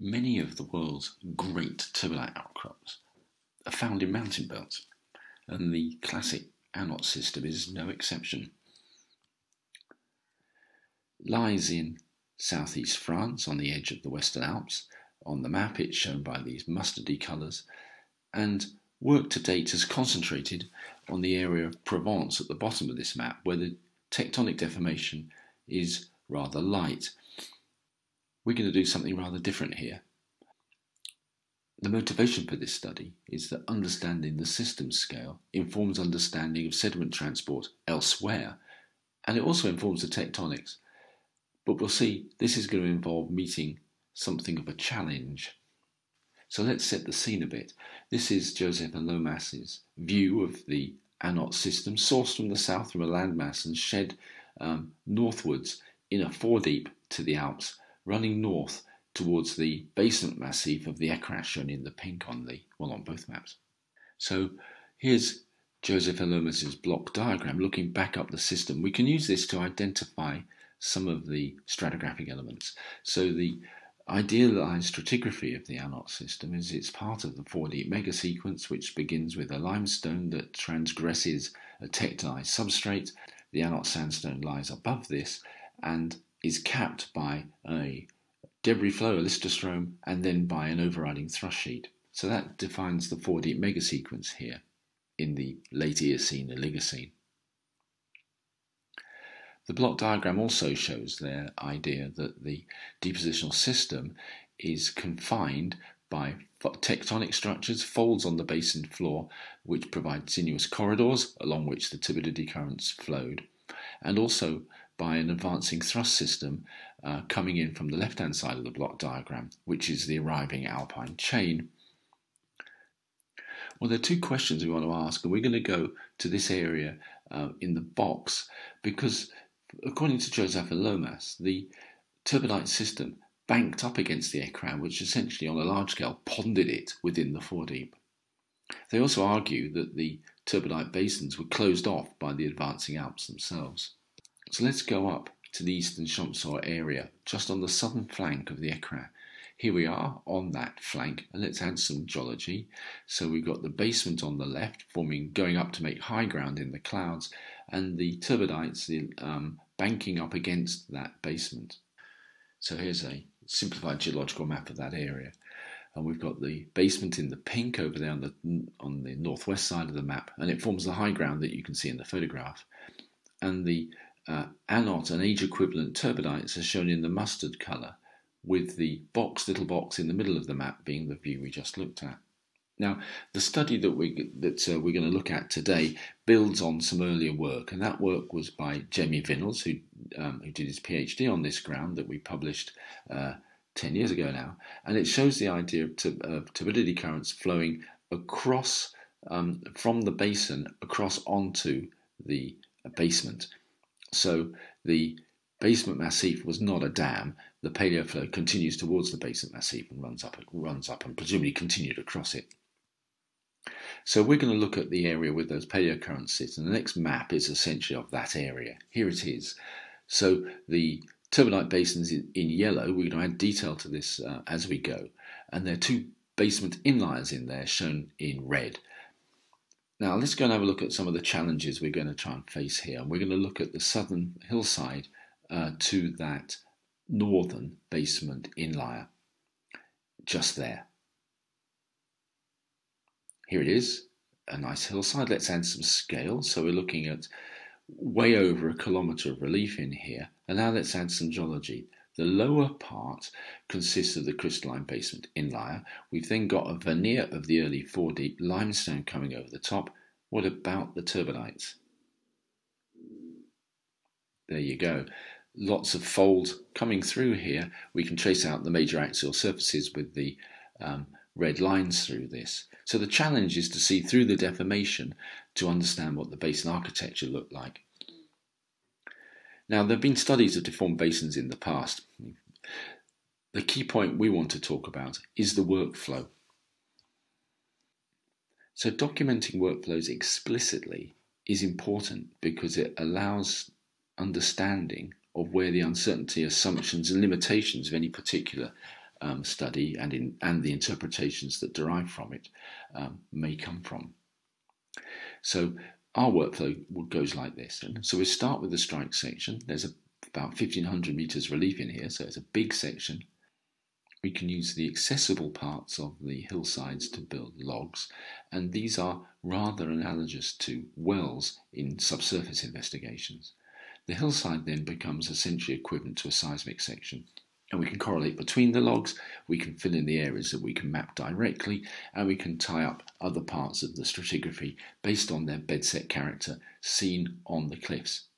Many of the world's great turbidite outcrops are found in mountain belts, and the classic Annot system is no exception. Lies in southeast France on the edge of the Western Alps. On the map, it's shown by these mustardy colours, and work to date has concentrated on the area of Provence at the bottom of this map, where the tectonic deformation is rather light we're going to do something rather different here. The motivation for this study is that understanding the system scale informs understanding of sediment transport elsewhere, and it also informs the tectonics. But we'll see this is going to involve meeting something of a challenge. So let's set the scene a bit. This is Joseph and Lomas's view of the Annot system, sourced from the south from a landmass and shed um, northwards in a foredeep to the Alps running north towards the basement massif of the Écrins shown in the pink on the well on both maps. So here's Joseph Alomas's block diagram looking back up the system. We can use this to identify some of the stratigraphic elements. So the idealized stratigraphy of the Annot system is it's part of the foredeep mega sequence, which begins with a limestone that transgresses a tectonized substrate. The Annot sandstone lies above this, and is capped by a debris flow, a olistostrome, and then by an overriding thrust sheet. So that defines the foredeep megasequence here in the late Eocene Oligocene. The block diagram also shows their idea that the depositional system is confined by tectonic structures, folds on the basin floor, which provide sinuous corridors along which the turbidity currents flowed, and also by an advancing thrust system uh, coming in from the left hand side of the block diagram, which is the arriving alpine chain. Well, there are two questions we want to ask, and we're going to go to this area uh, in the box because, according to Joseph Lomas, the turbidite system banked up against the Écrins, which essentially, on a large scale, ponded it within the foredeep. They also argue that the turbidite basins were closed off by the advancing Alps themselves. So let's go up to the eastern Champsaur area, just on the southern flank of the Écrins. Here we are on that flank, and let's add some geology. So we've got the basement on the left, forming going up to make high ground in the clouds, and the turbidites um, banking up against that basement. So here's a simplified geological map of that area. And we've got the basement in the pink over there on the on the northwest side of the map, and it forms the high ground that you can see in the photograph. And the uh, Annot and age equivalent turbidites are shown in the mustard colour, with the box, little box in the middle of the map being the view we just looked at. Now, the study that, we, that uh, we're going to look at today builds on some earlier work, and that work was by Jamie Vinnels, who, um, who did his PhD on this ground that we published uh, 10 years ago now. And it shows the idea of, of turbidity currents flowing across um, from the basin across onto the basement. So the basement massif was not a dam. The paleo flow continues towards the basement massif and runs up, runs up, and presumably continued across it. So we're going to look at the area where those paleo currents sit, and the next map is essentially of that area. Here it is. So the turbidite basins in, in yellow. We're going to add detail to this uh, as we go, and there are two basement inliers in there shown in red. Now let's go and have a look at some of the challenges we're going to try and face here. And we're going to look at the southern hillside uh, to that northern basement inlier, just there. Here it is, a nice hillside. Let's add some scale. So we're looking at way over a kilometre of relief in here. And now let's add some geology. The lower part consists of the crystalline basement inlier. We've then got a veneer of the early foredeep limestone coming over the top. What about the turbidites? There you go. Lots of folds coming through here. We can trace out the major axial surfaces with the um, red lines through this. So the challenge is to see through the deformation to understand what the basin architecture looked like. Now, there have been studies of deformed basins in the past. The key point we want to talk about is the workflow. So, documenting workflows explicitly is important because it allows understanding of where the uncertainty, assumptions, and limitations of any particular um, study and in and the interpretations that derive from it um, may come from. So our workflow goes like this. And so we start with the strike section. There's a, about 1500 meters relief in here, so it's a big section. We can use the accessible parts of the hillsides to build logs, and these are rather analogous to wells in subsurface investigations. The hillside then becomes essentially equivalent to a seismic section. And we can correlate between the logs, we can fill in the areas that we can map directly, and we can tie up other parts of the stratigraphy based on their bedset character seen on the cliffs.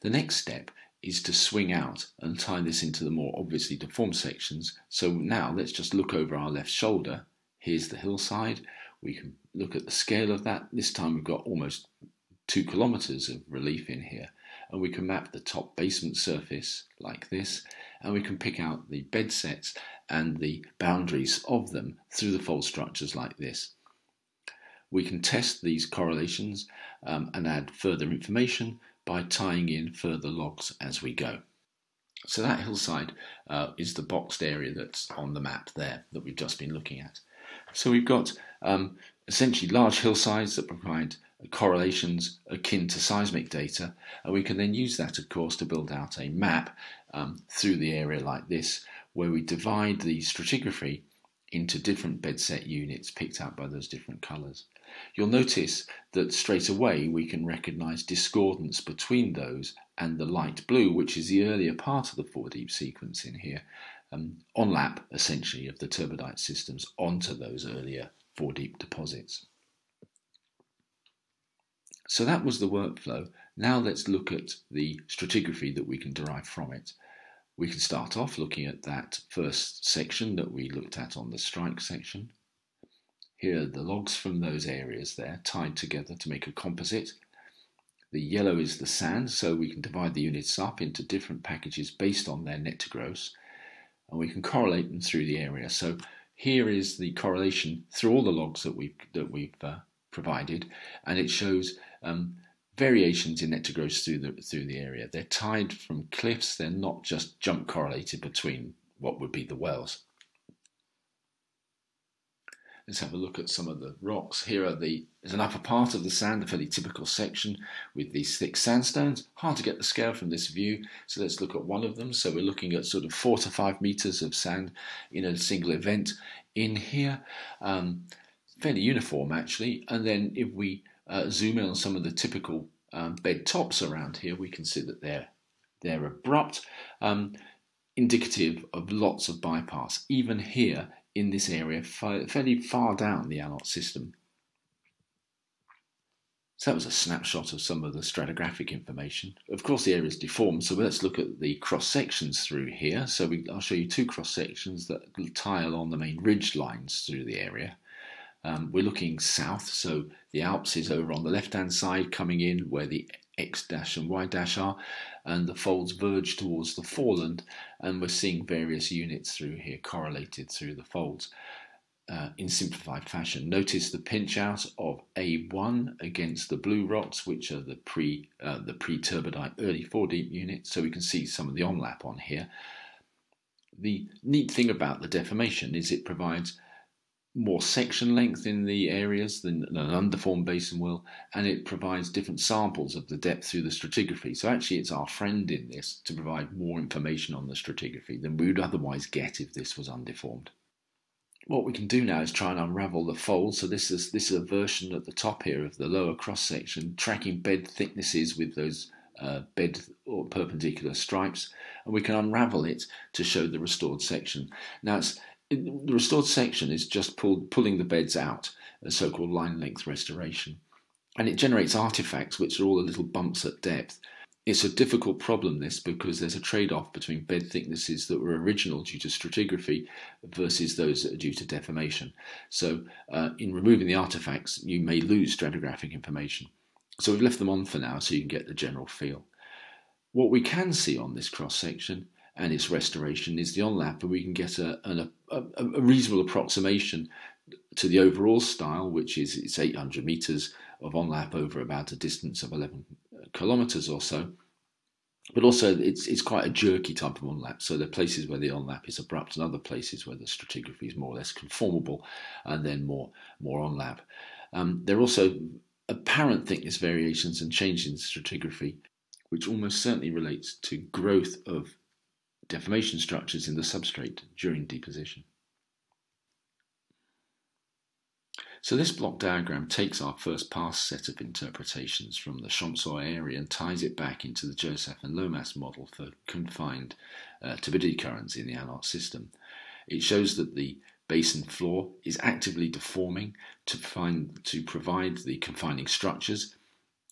The next step is to swing out and tie this into the more obviously deformed sections. So now let's just look over our left shoulder. Here's the hillside. We can look at the scale of that. This time we've got almost two kilometers of relief in here. And we can map the top basement surface like this, and we can pick out the bed sets and the boundaries of them through the fold structures like this. We can test these correlations um, and add further information by tying in further logs as we go. So that hillside uh, is the boxed area that's on the map there that we've just been looking at. So we've got um, essentially large hillsides that provide correlations akin to seismic data, and we can then use that, of course, to build out a map um, through the area like this, where we divide the stratigraphy into different bedset units picked out by those different colours. You'll notice that straight away we can recognise discordance between those and the light blue, which is the earlier part of the foredeep sequence in here, um, on lap essentially of the turbidite systems onto those earlier foredeep deposits. So that was the workflow. Now let's look at the stratigraphy that we can derive from it. We can start off looking at that first section that we looked at on the strike section. Here are the logs from those areas there tied together to make a composite. The yellow is the sand, so we can divide the units up into different packages based on their net to gross, and we can correlate them through the area. So here is the correlation through all the logs that we've, that we've uh, provided, and it shows um, variations in net to gross through the through the area. They're tied from cliffs. They're not just jump correlated between what would be the wells. Let's have a look at some of the rocks. Here are the there's an upper part of the sand, a fairly typical section with these thick sandstones. Hard to get the scale from this view, so let's look at one of them. So we're looking at sort of four to five meters of sand in a single event in here. Um, fairly uniform actually. And then if we uh, zoom in on some of the typical um, bed tops around here, we can see that they're they're abrupt, um, indicative of lots of bypass. Even here in this area, fairly far down the Annot system. So that was a snapshot of some of the stratigraphic information. Of course, the area is deformed, so let's look at the cross sections through here. So we, I'll show you two cross sections that tile on the main ridge lines through the area. Um, we're looking south, so the Alps is over on the left-hand side coming in where the X dash and Y dash are, and the folds verge towards the foreland, and we're seeing various units through here correlated through the folds. Uh, in simplified fashion. Notice the pinch out of A1 against the blue rocks, which are the pre uh, the pre turbidite early foredeep units. So we can see some of the onlap on here. The neat thing about the deformation is it provides more section length in the areas than an undeformed basin will, and it provides different samples of the depth through the stratigraphy. So actually, it's our friend in this to provide more information on the stratigraphy than we would otherwise get if this was undeformed. What we can do now is try and unravel the fold. So this is this is a version at the top here of the lower cross section, tracking bed thicknesses with those uh, bed or perpendicular stripes, and we can unravel it to show the restored section. Now it's the restored section is just pulled, pulling the beds out, a so-called line length restoration. And it generates artifacts which are all the little bumps at depth. It's a difficult problem, this, because there's a trade off between bed thicknesses that were original due to stratigraphy versus those that are due to deformation. So, uh, in removing the artifacts, you may lose stratigraphic information. So, we've left them on for now so you can get the general feel. What we can see on this cross section and its restoration is the onlap, and we can get a, a, a, a, reasonable approximation to the overall style, which is it's 800 meters of onlap over about a distance of 11 kilometers or so. but also it's it's quite a jerky type of onlap. So there are places where the onlap is abrupt, and other places where the stratigraphy is more or less conformable, and then more more onlap. Um, there are also apparent thickness variations and changes in stratigraphy, which almost certainly relates to growth of deformation structures in the substrate during deposition. So this block diagram takes our first pass set of interpretations from the Champsaur area and ties it back into the Joseph and Lomas model for confined uh, turbidity currents in the Annot system. It shows that the basin floor is actively deforming to, find, to provide the confining structures,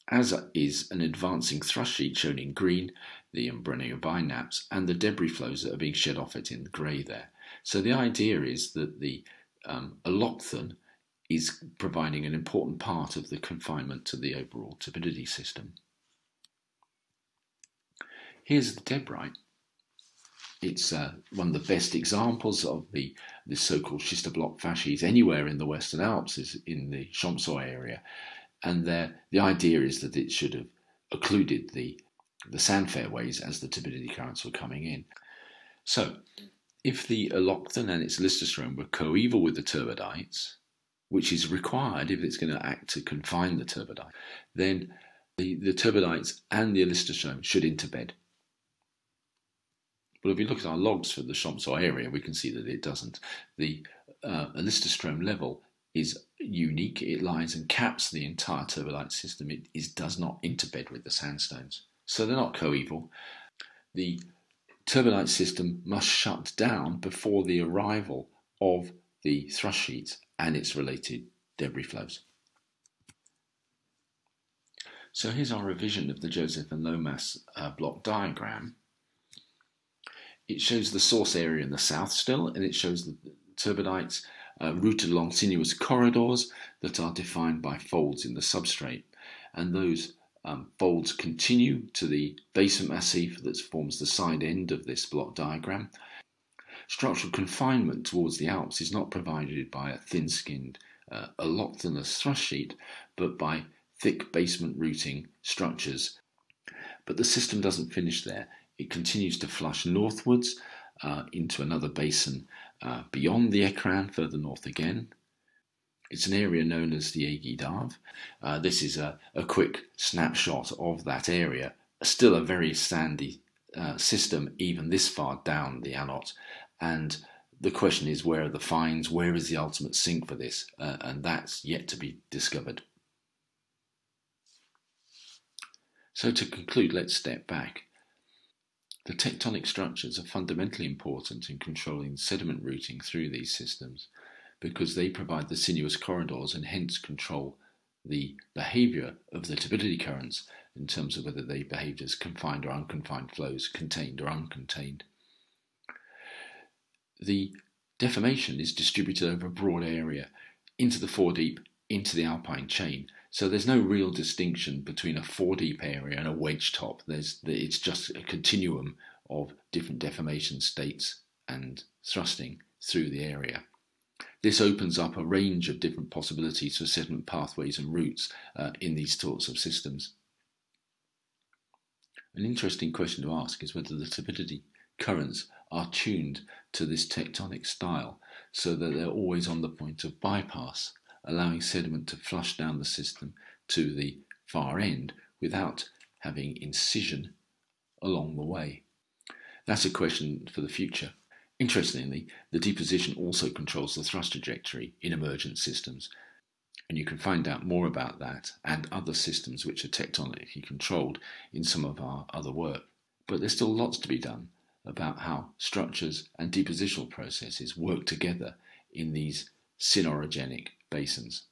as is an advancing thrust sheet shown in green, the Embrunais-Ubaye nappes, and the debris flows that are being shed off it in the grey there. So the idea is that the um, allochthon is providing an important part of the confinement to the overall turbidity system. Here's the debrite. It's uh, one of the best examples of the, so-called Schistes à Blocs facies anywhere in the Western Alps is in the Champsaur area. And there, the idea is that it should have occluded the, the sand fairways as the turbidity currents were coming in. So, if the allochthon and its olistostrome were coeval with the turbidites, which is required if it's going to act to confine the turbidite, then the, the turbidites and the olistostrome should interbed. But if you look at our logs for the Champsaur area, we can see that it doesn't. The uh, level is unique. It lies and caps the entire turbidite system. It is, does not interbed with the sandstones. So they're not coeval. The turbidite system must shut down before the arrival of the thrust sheets and its related debris flows. So here's our revision of the Joseph and Lomas uh, block diagram. It shows the source area in the south still, and it shows the turbidites uh, routed along sinuous corridors that are defined by folds in the substrate. And those um, folds continue to the basement massif that forms the side end of this block diagram, Structural confinement towards the Alps is not provided by a thin skinned uh, allochthonous thrust sheet, but by thick basement routing structures. But the system doesn't finish there. It continues to flush northwards uh, into another basin uh, beyond the Écrins, further north again. It's an area known as the Aiguille uh, this is a, a quick snapshot of that area. Still a very sandy uh, system, even this far down the Annot, and the question is, where are the fines? Where is the ultimate sink for this? Uh, and that's yet to be discovered. So, to conclude, let's step back. The tectonic structures are fundamentally important in controlling sediment routing through these systems because they provide the sinuous corridors and hence control the behavior of the turbidity currents in terms of whether they behave as confined or unconfined flows, contained or uncontained the deformation is distributed over a broad area into the foredeep, into the alpine chain. So there's no real distinction between a foredeep area and a wedge top. There's it's just a continuum of different deformation states and thrusting through the area. This opens up a range of different possibilities for sediment pathways and routes uh, in these sorts of systems. An interesting question to ask is whether the turbidity currents are tuned to this tectonic style so that they're always on the point of bypass, allowing sediment to flush down the system to the far end without having incision along the way. That's a question for the future. Interestingly, the deposition also controls the thrust trajectory in emergent systems, and you can find out more about that and other systems which are tectonically controlled in some of our other work. But there's still lots to be done, about how structures and depositional processes work together in these synorogenic basins.